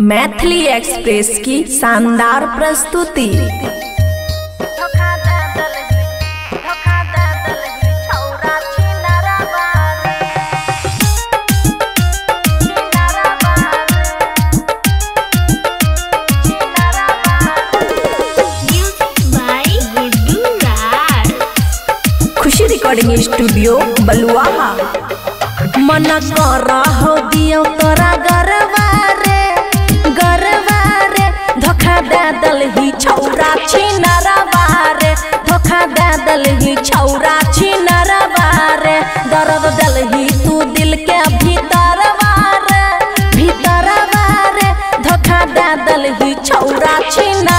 Maithili express की शानदार प्रस्तुति. खुशी रिकॉर्डिंग स्टूडियो बलुआ मन कर हो दियो तोरा गरबा छौरा नरवार धोखा दे दलही छौरा छी नरवार दर्द दलही तू दिल के भीतर बारे भीतर बारे, धोखा दे दलही छौरा छिनरा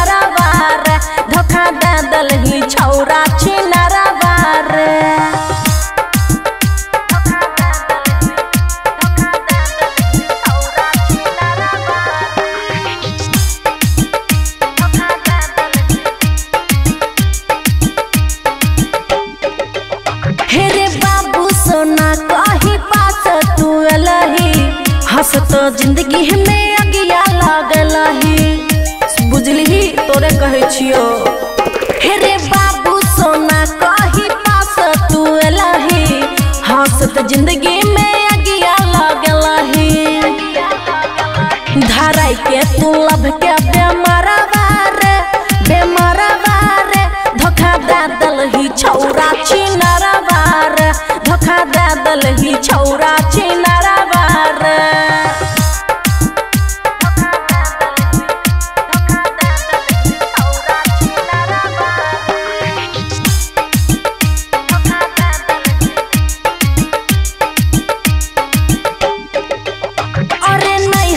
हंसत ज़िंदगी में अगिया लागलही बुझलही तोरे कहै छियो। हेरे बाबू, सोना कहीं पास तू अलही हंसत ज़िंदगी में अगिया लागलही धराई के तू लब के बेमरवा रे बेमरवा रे धोखा दे दलही छौरा छिनरवा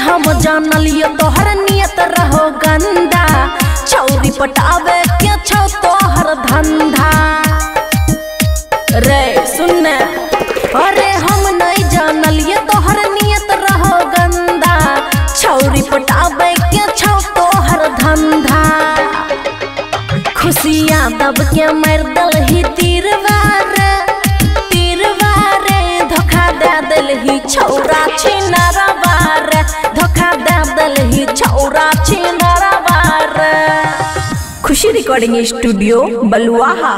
हम जानलियो तोहर नियत रहो गंदा छौरी पटावे के छौ तोहर धंधा रे सुनने अरे, हम नहीं जानलिए तोहर नियत रहो गंदा छौरी पटावे के छौ तोहर धंधा खुशियाँ दब के मार दलही तीरवार। तीरवार धोखा दे दलही छौरा खुशी रिकॉर्डिंग स्टूडियो बलुआहा